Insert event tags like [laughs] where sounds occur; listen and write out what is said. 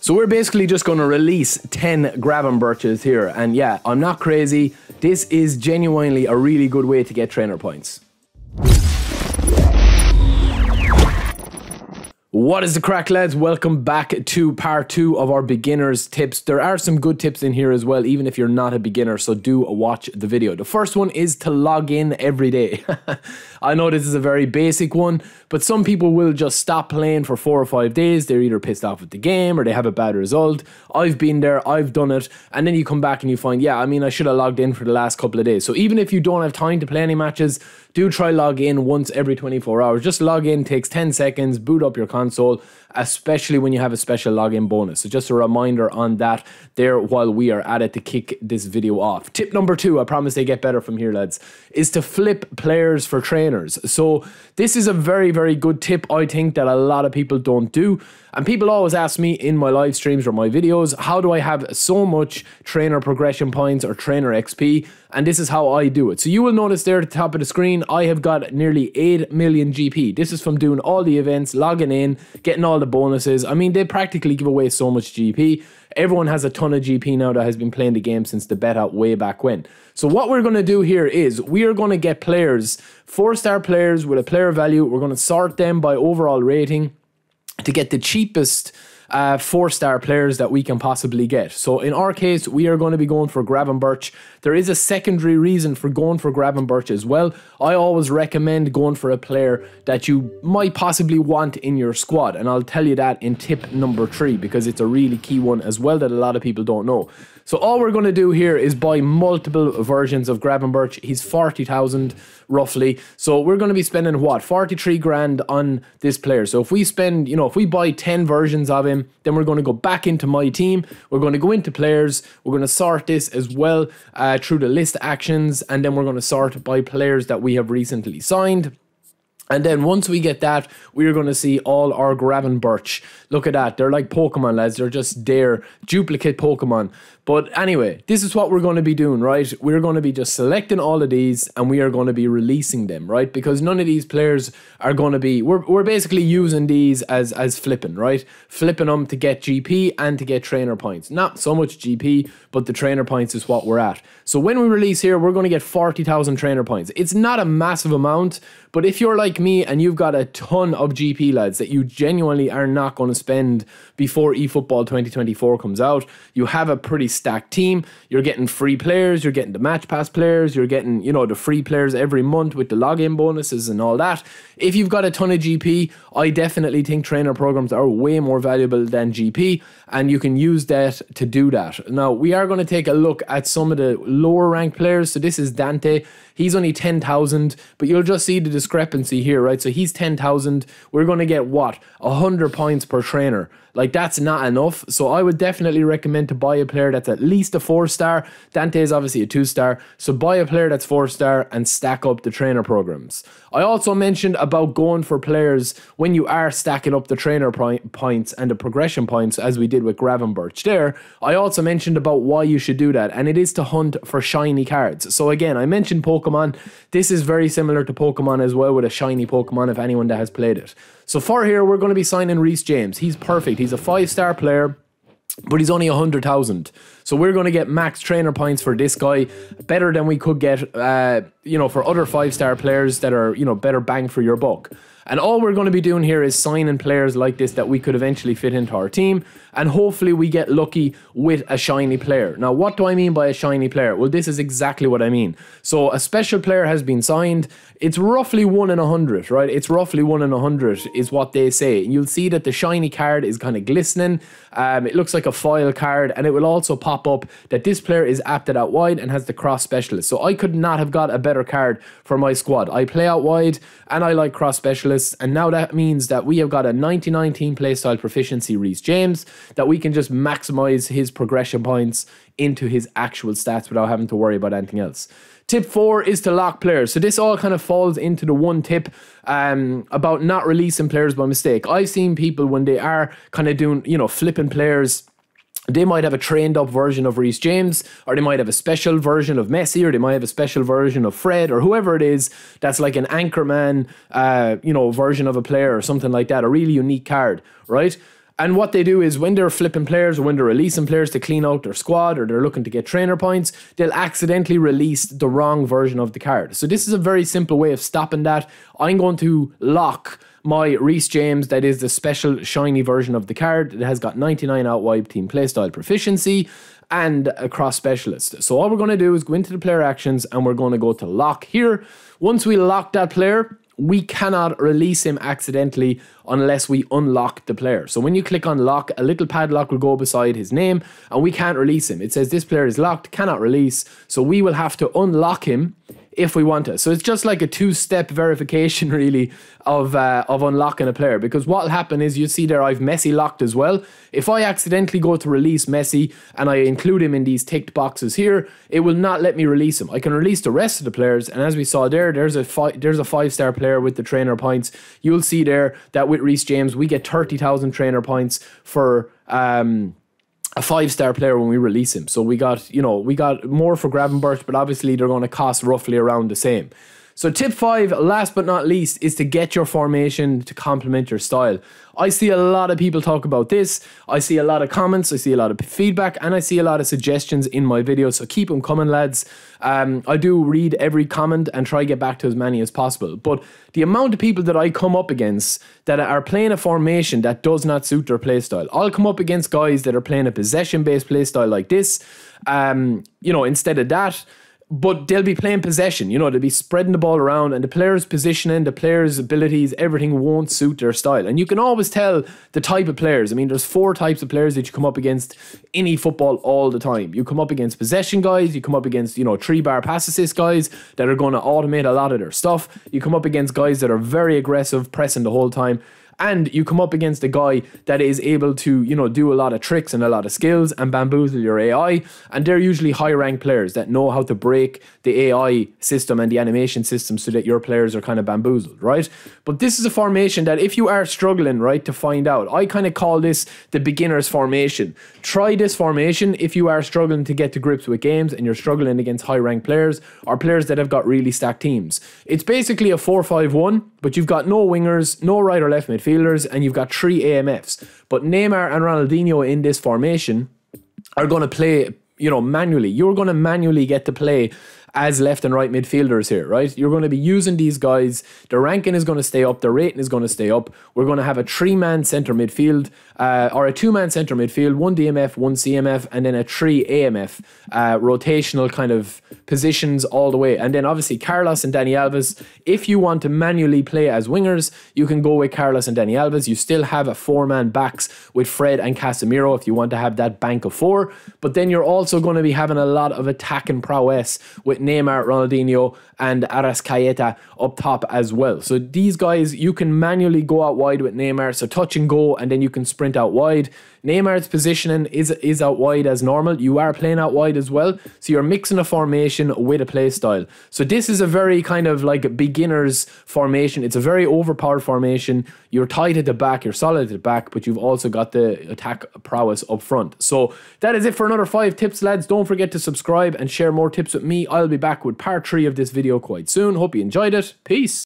So we're basically just going to release 10 Gravenberches here. And yeah, I'm not crazy. This is genuinely a really good way to get trainer points. What is the crack, lads? Welcome back to part two of our beginners tips. There are some good tips in here as well, even if you're not a beginner, so do watch the video. The first one is to log in every day. [laughs] I know this is a very basic one, but some people will just stop playing for four or five days. They're either pissed off with the game or they have a bad result. I've been there, I've done it, and then you come back and you find, yeah, I mean, I should have logged in for the last couple of days. So even if you don't have time to play any matches, do try log in once every 24 hours. Just log in, takes 10 seconds, boot up your console, especially when you have a special login bonus. So just a reminder on that there while we are at it to kick this video off. Tip number two, I promise they get better from here, lads, is to flip players for trainers. So this is a very, very good tip, I think, that a lot of people don't do. And people always ask me in my live streams or my videos, how do I have so much trainer progression points or trainer XP? And this is how I do it. So you will notice there at the top of the screen, I have got nearly 8 million GP. This is from doing all the events, logging in, getting all the bonuses. I mean, they practically give away so much GP. Everyone has a ton of GP now that has been playing the game since the beta way back when. So what we're going to do here is we are going to get players, four star players with a player value. We're going to sort them by overall rating to get the cheapest uh, four star players that we can possibly get. So in our case, we are going to be going for Gravenberch. There is a secondary reason for going for Gravenberch as well. I always recommend going for a player that you might possibly want in your squad, and I'll tell you that in tip number three because it's a really key one as well that a lot of people don't know. So all we're going to do here is buy multiple versions of Gravenberch. He's 40,000 roughly. So we're going to be spending what? 43 grand on this player. So if we spend, you know, if we buy 10 versions of him, then we're going to go back into my team. We're going to go into players. We're going to sort this as well uh, through the list actions. And then we're going to sort by players that we have recently signed. And then once we get that, we're going to see all our Gravenberch. Look at that. They're like Pokemon, lads. They're just their duplicate Pokemon. But anyway, this is what we're going to be doing, right? We're going to be just selecting all of these and we are going to be releasing them, right? Because none of these players are going to be, we're, we're basically using these as, as flipping, right? Flipping them to get GP and to get trainer points. Not so much GP, but the trainer points is what we're at. So when we release here, we're going to get 40,000 trainer points. It's not a massive amount, but if you're like me and you've got a ton of GP lads that you genuinely are not going to spend before eFootball 2024 comes out, you have a pretty stacked team. You're getting free players, you're getting the match pass players, you're getting, you know, the free players every month with the login bonuses and all that. If you've got a ton of GP, I definitely think trainer programs are way more valuable than GP, and you can use that to do that. Now, we are going to take a look at some of the lower ranked players. So, this is Dante. He's only 10,000, but you'll just see the discrepancy here, right? So, he's 10,000. We're going to get what? 100 points per trainer. Like that's not enough. So I would definitely recommend to buy a player that's at least a four star. Dante is obviously a two star. So buy a player that's four star and stack up the trainer programs. I also mentioned about going for players when you are stacking up the trainer points and the progression points, as we did with Gravenberch there. I also mentioned about why you should do that, and it is to hunt for shiny cards. So again, I mentioned Pokemon. This is very similar to Pokemon as well with a shiny Pokemon if anyone that has played it. So for here, we're going to be signing Reece James. He's perfect. He's a five star player but he's only 100,000. So we're going to get max trainer points for this guy, better than we could get, uh, you know, for other five star players that are, you know, better bang for your buck. And all we're going to be doing here is signing players like this that we could eventually fit into our team. And hopefully we get lucky with a shiny player. Now, what do I mean by a shiny player? Well, this is exactly what I mean. So a special player has been signed. It's roughly one in a hundred, right? It's roughly one in a hundred is what they say. You'll see that the shiny card is kind of glistening. Um, it looks like a foil card, and it will also pop up that this player is apted out wide and has the cross specialist. So I could not have got a better card for my squad. I play out wide and I like cross and now that means that we have got a 1919 playstyle proficiency Reece James that we can just maximize his progression points into his actual stats without having to worry about anything else. Tip four is to lock players. So this all kind of falls into the one tip um, about not releasing players by mistake. I've seen people when they are kind of doing, you know, flipping players they might have a trained up version of Reece James, or they might have a special version of Messi, or they might have a special version of Fred, or whoever it is that's like an anchorman, uh, you know, version of a player or something like that, a really unique card, right? And what they do is when they're flipping players or when they're releasing players to clean out their squad or they're looking to get trainer points, they'll accidentally release the wrong version of the card. So this is a very simple way of stopping that. I'm going to lock my Reece James, that is the special shiny version of the card. It has got 99 out wide team playstyle proficiency and a cross specialist. So all we're going to do is go into the player actions and we're going to go to lock here. Once we lock that player, we cannot release him accidentally unless we unlock the player. So when you click on lock, a little padlock will go beside his name and we can't release him. It says this player is locked, cannot release. So we will have to unlock him if we want to. So it's just like a two-step verification, [laughs] really, of uh, of unlocking a player. Because what'll happen is you see there I've Messi locked as well. If I accidentally go to release Messi and I include him in these ticked boxes here, it will not let me release him. I can release the rest of the players, and as we saw there, there's a five, there's a five-star player with the trainer points. You'll see there that with Reece James we get thirty thousand trainer points for. Um, a five star player when we release him. So we got, you know, we got more for Gravenberch, but obviously they're going to cost roughly around the same. So tip five, last but not least, is to get your formation to complement your style. I see a lot of people talk about this. I see a lot of comments, I see a lot of feedback, and I see a lot of suggestions in my videos. So keep them coming, lads. Um, I do read every comment and try to get back to as many as possible. But the amount of people that I come up against that are playing a formation that does not suit their playstyle, I'll come up against guys that are playing a possession based playstyle like this. Um, you know, instead of that but they'll be playing possession. You know, they'll be spreading the ball around, and the player's positioning, the player's abilities, everything won't suit their style. And you can always tell the type of players. I mean, there's four types of players that you come up against in eFootball all the time. You come up against possession guys, you come up against, you know, three bar pass assist guys that are going to automate a lot of their stuff. You come up against guys that are very aggressive, pressing the whole time and you come up against a guy that is able to, you know, do a lot of tricks and a lot of skills and bamboozle your AI. And they're usually high ranked players that know how to break the AI system and the animation system so that your players are kind of bamboozled, right? But this is a formation that if you are struggling, right, to find out, I kind of call this the beginner's formation. Try this formation if you are struggling to get to grips with games and you're struggling against high ranked players or players that have got really stacked teams. It's basically a 4 5 1, but you've got no wingers, no right or left midfield midfielders, and you've got three AMFs. But Neymar and Ronaldinho in this formation are going to play, you know, manually. You're going to manually get to play as left and right midfielders here, right? You're going to be using these guys. The ranking is going to stay up. The rating is going to stay up. We're going to have a three man centre midfield uh, or a two man centre midfield, one DMF, one CMF, and then a three AMF uh, rotational kind of positions all the way. And then obviously Carlos and Dani Alves. If you want to manually play as wingers, you can go with Carlos and Dani Alves. You still have a four man backs with Fred and Casemiro if you want to have that bank of four. But then you're also going to be having a lot of attacking prowess with Neymar, Ronaldinho, and Arrascaeta up top as well. So these guys, you can manually go out wide with Neymar, so touch and go, and then you can sprint out wide. Neymar's positioning is is out wide as normal. You are playing out wide as well, so you're mixing a formation with a play style. So this is a very kind of like a beginner's formation. It's a very overpowered formation. You're tight at the back, you're solid at the back, but you've also got the attack prowess up front. So that is it for another five tips, lads. Don't forget to subscribe and share more tips with me. I'll be back with part three of this video quite soon. Hope you enjoyed it. Peace.